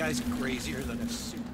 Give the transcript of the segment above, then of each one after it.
guy's crazier than a soup.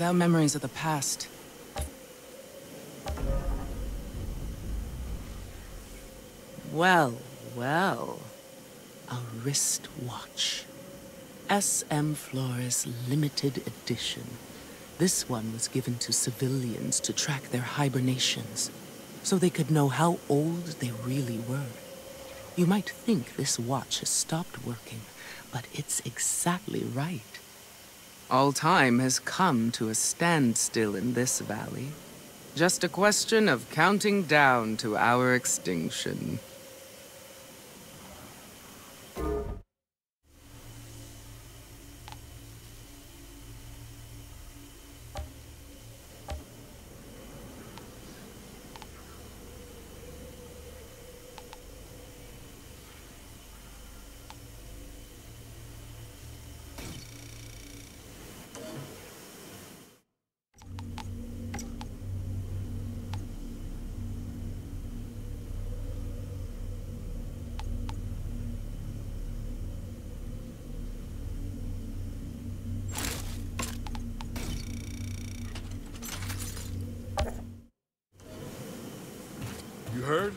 Without memories of the past. Well, well. A wristwatch. SM Flores limited edition. This one was given to civilians to track their hibernations, so they could know how old they really were. You might think this watch has stopped working, but it's exactly right. All time has come to a standstill in this valley. Just a question of counting down to our extinction. Heard?